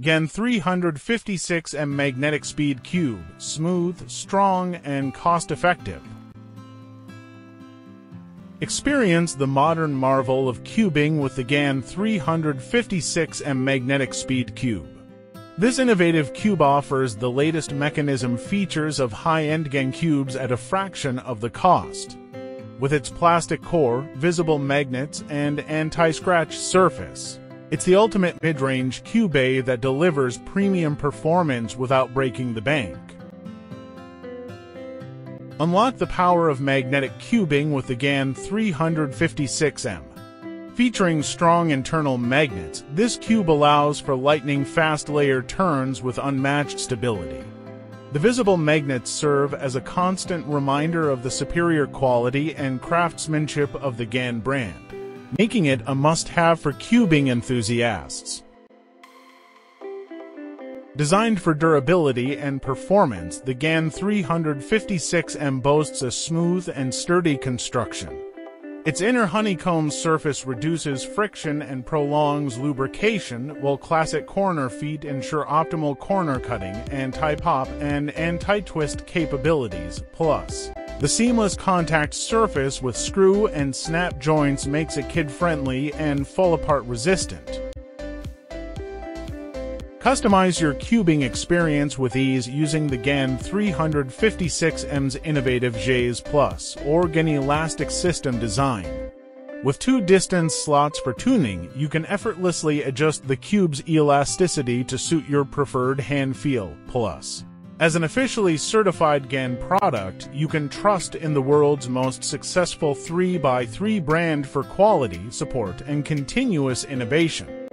GAN 356M Magnetic Speed Cube, smooth, strong, and cost-effective. Experience the modern marvel of cubing with the GAN 356M Magnetic Speed Cube. This innovative cube offers the latest mechanism features of high-end GAN cubes at a fraction of the cost. With its plastic core, visible magnets, and anti-scratch surface, it's the ultimate mid-range cube that delivers premium performance without breaking the bank. Unlock the power of magnetic cubing with the GAN 356M. Featuring strong internal magnets, this cube allows for lightning-fast layer turns with unmatched stability. The visible magnets serve as a constant reminder of the superior quality and craftsmanship of the GAN brand making it a must-have for cubing enthusiasts. Designed for durability and performance, the GAN 356M boasts a smooth and sturdy construction. Its inner honeycomb surface reduces friction and prolongs lubrication, while classic corner feet ensure optimal corner cutting, anti-pop, and anti-twist capabilities. Plus, the seamless contact surface with screw and snap joints makes it kid-friendly and fall-apart resistant. Customize your cubing experience with ease using the GAN 356M's innovative GES Plus or GAN Elastic System design. With two distance slots for tuning, you can effortlessly adjust the cube's elasticity to suit your preferred hand feel. Plus, as an officially certified GAN product, you can trust in the world's most successful 3x3 brand for quality, support, and continuous innovation.